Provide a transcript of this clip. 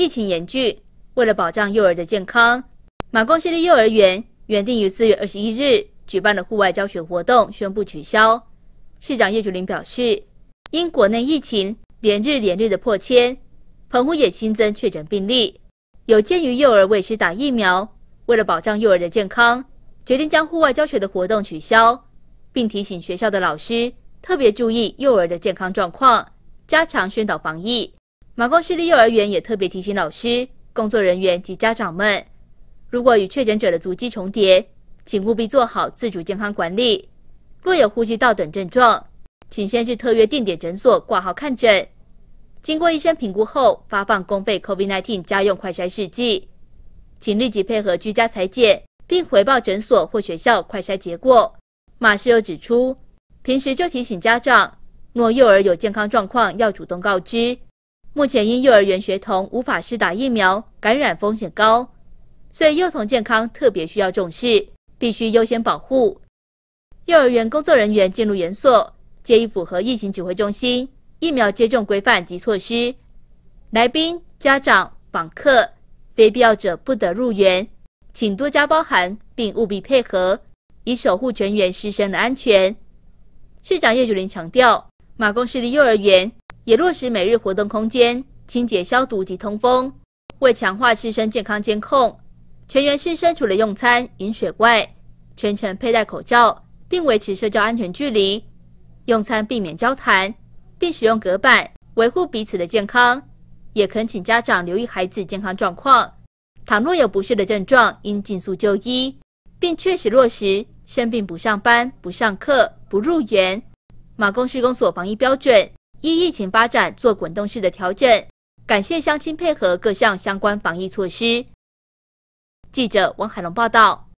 疫情严峻，为了保障幼儿的健康，马公市立幼儿园原定于四月二十一日举办的户外教学活动宣布取消。市长叶竹林表示，因国内疫情连日连日的破千，澎湖也新增确诊病例，有鉴于幼儿未施打疫苗，为了保障幼儿的健康，决定将户外教学的活动取消，并提醒学校的老师特别注意幼儿的健康状况，加强宣导防疫。马公市立幼儿园也特别提醒老师、工作人员及家长们。如果与确诊者的足迹重叠，请务必做好自主健康管理。若有呼吸道等症状，请先至特约定点诊所挂号看诊。经过医生评估后，发放公费 COVID-19 家用快筛试剂，请立即配合居家裁剪，并回报诊所或学校快筛结果。马师又指出，平时就提醒家长，若幼儿有健康状况，要主动告知。目前因幼儿园学童无法施打疫苗，感染风险高。所以幼童健康特别需要重视，必须优先保护。幼儿园工作人员进入园所，皆宜符合疫情指挥中心疫苗接种规范及措施。来宾、家长、访客，非必要者不得入园，请多加包涵，并务必配合，以守护全员师生的安全。市长叶竹林强调，马公市立幼儿园也落实每日活动空间清洁消毒及通风，为强化师生健康监控。全员师生除了用餐、饮水外，全程佩戴口罩，并维持社交安全距离。用餐避免交谈，并使用隔板，维护彼此的健康。也恳请家长留意孩子健康状况，倘若有不适的症状，应尽速就医，并确实落实生病不上班、不上课、不入园。马公施工所防疫标准依疫情发展做滚动式的调整。感谢乡亲配合各项相关防疫措施。记者王海龙报道。